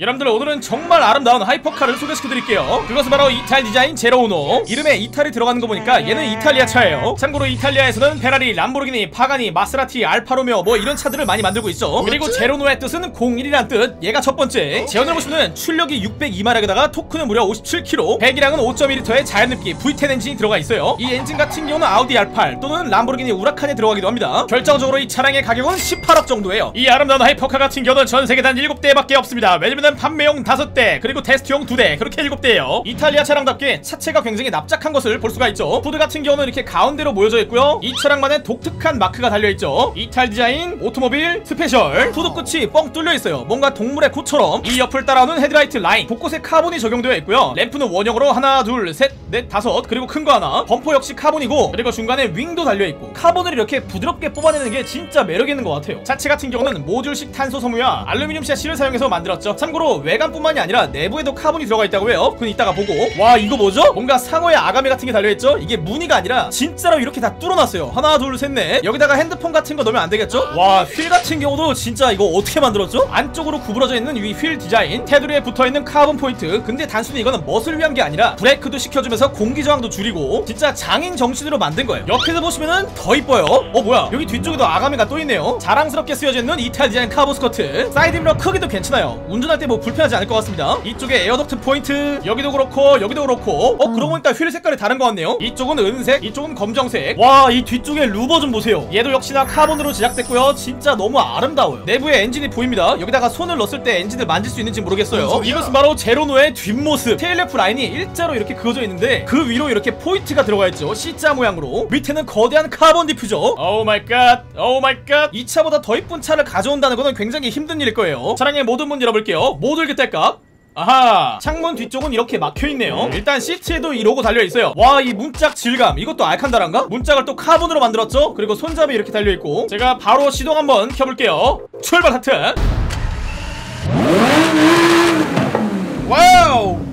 여러분들 오늘은 정말 아름다운 하이퍼카를 소개시켜드릴게요. 그것은 바로 이탈 디자인 제로우노. 이름에 이탈이 들어가는 거 보니까 얘는 이탈리아 차예요. 참고로 이탈리아에서는 페라리, 람보르기니, 파가니, 마세라티, 알파로메오 뭐 이런 차들을 많이 만들고 있죠 그리고 제로우노의 뜻은 01이란 뜻. 얘가 첫 번째. 제원을 보시면 출력이 602마력에다가 토크는 무려 57kg 배기량은 5.1L의 자연흡기 V10 엔진이 들어가 있어요. 이 엔진 같은 경우는 아우디 R8 또는 람보르기니 우라칸에 들어가기도 합니다. 결정적으로 이 차량의 가격은 18억 정도예요. 이 아름다운 하이퍼카 같은 경우는 전 세계 단 7대밖에 없습니다. 왜냐면 는 판매용 5대 그리고 테스트용 2대 그렇게 7대예요. 이탈리아 차량답게 차체가 굉장히 납작한 것을 볼 수가 있죠. 후드 같은 경우는 이렇게 가운데로 모여져 있고요. 이 차량만의 독특한 마크가 달려있죠. 이탈 디자인 오토모빌 스페셜. 후드 끝이 뻥 뚫려 있어요. 뭔가 동물의 코처럼. 이 옆을 따라오는 헤드라이트 라인. 곳곳에 카본이 적용되어 있고요. 램프는 원형으로 하나 둘 셋 넷 다섯 그리고 큰 거 하나. 범퍼 역시 카본이고 그리고 중간에 윙도 달려있고. 카본을 이렇게 부드럽게 뽑아내는 게 진짜 매력 있는 것 같아요. 차체 같은 경우는 모듈식 탄소 섬유와 알루미늄 샤시를 사용해서 만들었죠. 참 고로 외관뿐만이 아니라 내부에도 카본이 들어가 있다고 해요. 그건 이따가 보고. 와 이거 뭐죠? 뭔가 상어의 아가미 같은 게 달려있죠? 이게 무늬가 아니라 진짜로 이렇게 다 뚫어놨어요. 하나 둘 셋 넷. 여기다가 핸드폰 같은 거 넣으면 안 되겠죠? 와 휠 같은 경우도 진짜 이거 어떻게 만들었죠? 안쪽으로 구부러져 있는 이 휠 디자인. 테두리에 붙어있는 카본 포인트. 근데 단순히 이거는 멋을 위한 게 아니라 브레이크도 식혀주면서 공기 저항도 줄이고 진짜 장인 정신으로 만든 거예요. 옆에서 보시면은 더 이뻐요. 어 뭐야? 여기 뒤쪽에도 아가미가 또 있네요. 자랑스럽게 쓰여져 있는 이탈 디자인 카본 스커트. 사이드 미러 크기도 괜찮아요. 운전할 때뭐 불편하지 않을 것 같습니다. 이쪽에 에어덕트 포인트. 여기도 그렇고 여기도 그렇고. 어 그러고 보니까 휠 색깔이 다른 것 같네요. 이쪽은 은색 이쪽은 검정색. 와 이 뒤쪽에 루버 좀 보세요. 얘도 역시나 카본으로 제작됐고요. 진짜 너무 아름다워요. 내부에 엔진이 보입니다. 여기다가 손을 넣었을 때 엔진을 만질 수 있는지 모르겠어요. 이것은 바로 제로우노의 뒷모습. 테일램프 라인이 일자로 이렇게 그어져 있는데 그 위로 이렇게 포인트가 들어가 있죠. C자 모양으로. 밑에는 거대한 카본 디퓨저. Oh my god oh my god 이 차보다 더 이쁜 차를 가져온다는 것은 굉장히 힘든 일일 거예요. 차량의 모든 문 열어볼게요 모듈 그때값 아하. 창문 뒤쪽은 이렇게 막혀있네요. 일단 시트에도 이 로고 달려있어요. 와 이 문짝 질감. 이것도 알칸다란가? 문짝을 또 카본으로 만들었죠? 그리고 손잡이 이렇게 달려있고. 제가 바로 시동 한번 켜볼게요. 출발 하트. Wow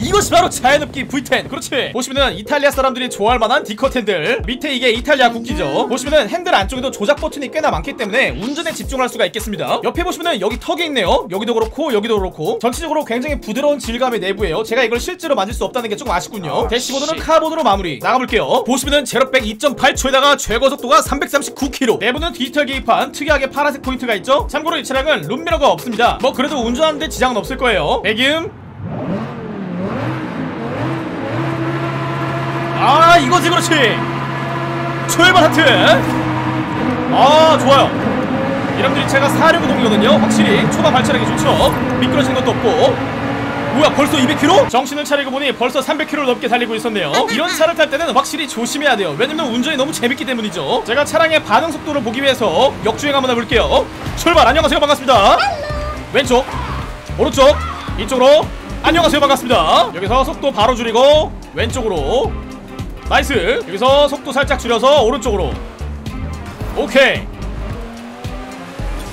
이것이 바로 자연흡기 V10 그렇지. 보시면은 이탈리아 사람들이 좋아할 만한 D컷 핸들. 밑에 이게 이탈리아 국기죠. 보시면은 핸들 안쪽에도 조작 버튼이 꽤나 많기 때문에 운전에 집중할 수가 있겠습니다. 옆에 보시면은 여기 턱이 있네요. 여기도 그렇고 여기도 그렇고. 전체적으로 굉장히 부드러운 질감의 내부예요. 제가 이걸 실제로 만질 수 없다는 게 조금 아쉽군요. 대시보드는 카본으로 마무리. 나가볼게요. 보시면은 제로백 2.8초에다가 최고속도가 339km 내부는 디지털 계기판 특이하게 파란색 포인트가 있죠? 참고로 이 차량은 룸미러가 없습니다. 뭐 그래도 운전하는데 지장은 없을 거예요. 배기음 아 이거지 그렇지. 출발 하트. 아 좋아요. 여러분들이 제가 460이거든요. 확실히 초반 발차력이 좋죠. 미끄러진 것도 없고. 뭐야 벌써 200km? 정신을 차리고 보니 벌써 300km를 넘게 달리고 있었네요. 이런 차를 탈 때는 확실히 조심해야 돼요. 왜냐면 운전이 너무 재밌기 때문이죠. 제가 차량의 반응 속도를 보기 위해서 역주행 한번 해볼게요. 출발 안녕하세요. 반갑습니다. 왼쪽 오른쪽 이쪽으로. 안녕하세요. 반갑습니다. 여기서 속도 바로 줄이고 왼쪽으로 nice. 여기서 속도 살짝 줄여서 오른쪽으로. 오케이.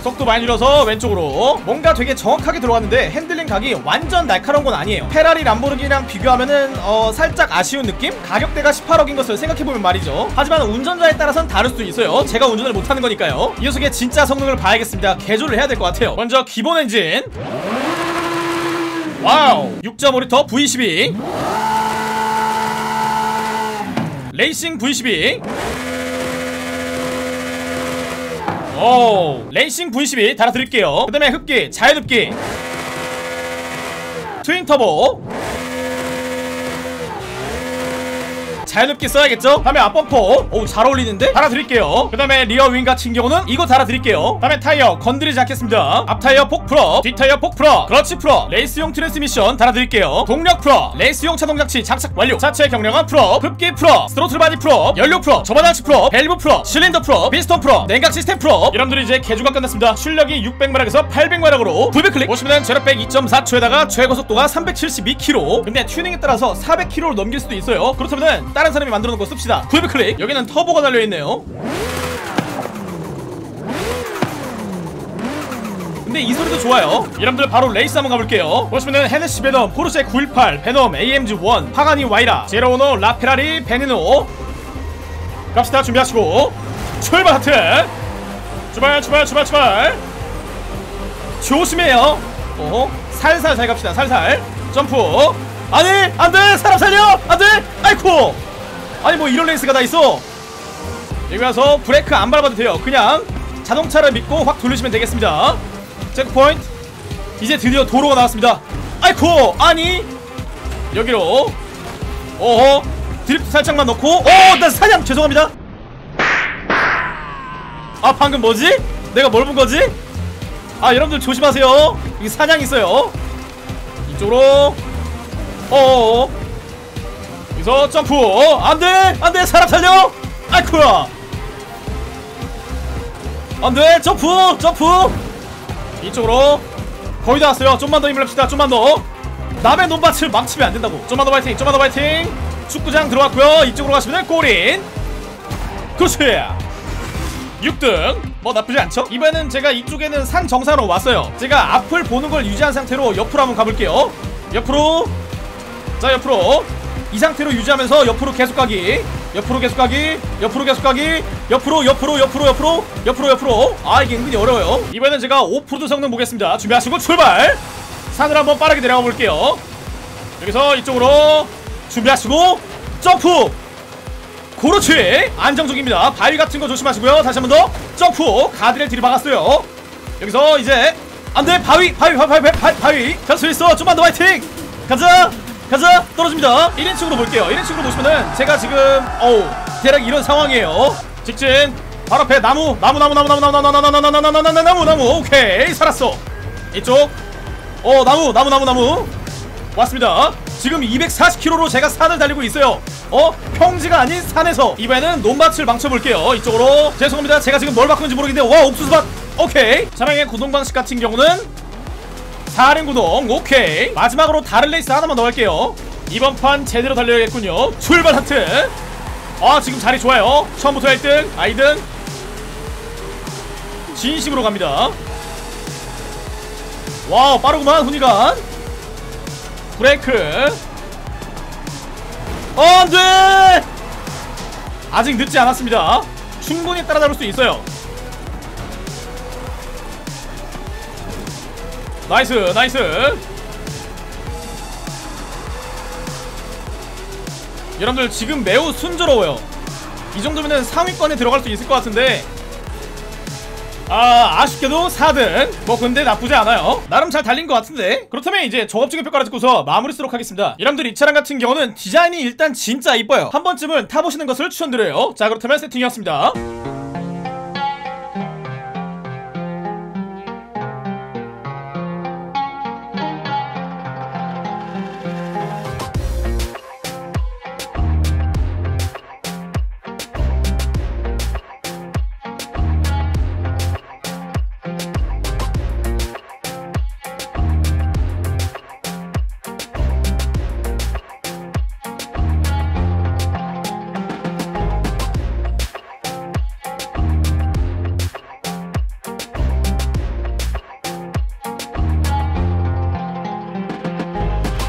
속도 많이 줄여서 왼쪽으로. 뭔가 되게 정확하게 들어갔는데 핸들링 각이 완전 날카로운 건 아니에요. 페라리 람보르기니랑 비교하면은 어 살짝 아쉬운 느낌? 가격대가 18억인 것을 생각해보면 말이죠. 하지만 운전자에 따라선 다를 수도 있어요. 제가 운전을 못하는 거니까요. 이 녀석의 진짜 성능을 봐야겠습니다. 개조를 해야 될 것 같아요. 먼저 기본 엔진. wow. 6.5L V12 racing V12. 오 racing V12 달아드릴게요. 그 다음에 흡기 자연흡기. twin turbo 자연흡기 써야겠죠? 다음에 앞범퍼 오 잘 어울리는데? 달아드릴게요. 그 다음에 rear wing 같은 경우는 이거 달아드릴게요. 다음에 타이어 건드리지 않겠습니다. 앞타이어 폭 full up 뒷타이어 폭 full up 클러치 full up. 레이스용 트랜스미션 달아드릴게요. 동력 full up 레이스용 차동장치 장착 완료. 차체 경량화 풀어 급기 풀어 스로틀 바디 풀어 연료 풀어 저반장치 풀어 밸브 풀어 실린더 풀어 피스톤 풀어 냉각 시스템 풀어. 여러분들이 이제 개조가 끝났습니다. 출력이 600마력에서 800마력으로 900클릭. 보시면 제로백 2.4초에다가 최고속도가 372km 근데 튜닝에 따라서 400km로 넘길 수도 있어요. 그렇다면 다른 사람이 만든 거 씁시다. 900클릭. 여기는 터보가 달려있네요. 근데 이 소리도 좋아요. 여러분들 바로 레이스 한번 가볼게요. 보시면은 헤네시 베넘, 포르쉐 918, 베넘, AMG1, 파가니 와이라, 제로우노, 라페라리, 베네노. 갑시다. 준비하시고. 출발 하트. 출발 출발 출발 출발. 조심해요. 어 살살 잘 갑시다. 살살. 점프. 아니 안돼! 사람 살려 아니 뭐 이런 레이스가 다 있어. 여기 와서 브레이크 안 밟아도 돼요. 그냥 자동차를 믿고 확 돌리시면 되겠습니다. checkpoint. 이제 드디어 도로가 나왔습니다. 아이쿠! 아니! 여기로. 어허. 드리프트 살짝만 넣고. 어나 사냥! 죄송합니다. 아 방금 뭐지? 내가 뭘 본 거지? 아 여러분들 조심하세요. 여기 사냥 있어요. 이쪽으로. 어어어 여기서 점프. 어, 안돼 안돼. 사람 살려. 아이쿠야. 안돼. 점프 점프. 이쪽으로 거의 다 왔어요. 좀만 더 힘을 냅시다. 좀만 더. 남의 논밭을 망치면 안 된다고. 좀만 더 파이팅 좀만 더 파이팅. 축구장 들어왔고요. 이쪽으로 가시면 골인. 그렇지. 6등. 뭐 나쁘지 않죠? 이번에는 제가 이쪽에는 산 정상으로 왔어요. 제가 앞을 보는 걸 유지한 상태로 옆으로 한번 가볼게요. 옆으로. 자 옆으로 이 상태로 유지하면서 옆으로 계속 가기. 옆으로 계속 가기. 옆으로 계속 가기. 옆으로 옆으로 옆으로 옆으로. 옆으로 옆으로. 아 이게 은근히 어려워요. 이번에는 제가 오프로드 성능 보겠습니다. 준비하시고 출발! 산을 한번 빠르게 내려가 볼게요. 여기서 이쪽으로 준비하시고 점프! 그렇지! 안정적입니다. 바위 같은 거 조심하시고요. 다시 한 번 더 점프! 가드를 들이박았어요. 여기서 이제 안돼! 바위 바위 바위 바위 바위! 바위! 갈수 있어! 좀만 더 화이팅! 가자 가자 떨어집니다 1인칭으로 볼게요 1인칭으로 보시면은 제가 지금 어우 대략 이런 상황이에요 직진 바로 앞에 나무 나무 나무 나무 나무 나무 나무 나무 나무 나무 나무 나무 나무 오케이 살았어 이쪽 어 나무 나무 나무 나무 왔습니다 지금 240km로 제가 산을 달리고 있어요 어? 평지가 아닌 산에서 이번에는 논밭을 망쳐볼게요 이쪽으로 죄송합니다 제가 지금 뭘 바꾸는지 모르겠는데 와 옥수수밭 오케이 차량의 구동 방식 같은 경우는 4륜 구동 오케이. 마지막으로 다른 레이스 하나만 더 할게요. 이번 판 제대로 달려야겠군요. 출발 하트. 아 지금 자리 좋아요. 처음부터 1등 아 2등. 진심으로 갑니다. wow 빠르구만 훈이간. 브레이크. 어 안돼! 아직 늦지 않았습니다. 충분히 따라잡을 수 있어요 nice nice. 여러분들 지금 매우 순조로워요. 이 정도면은 상위권에 들어갈 수 있을 것 같은데. 아 아쉽게도 4등 뭐 근데 나쁘지 않아요. 나름 잘 달린 것 같은데. 그렇다면 이제 종합적인 평가를 듣고서 마무리 짓도록 하겠습니다. 여러분들 이 차량 같은 경우는 디자인이 일단 진짜 이뻐요. 한 번쯤은 타보시는 것을 추천드려요. 자 그렇다면 세팅이었습니다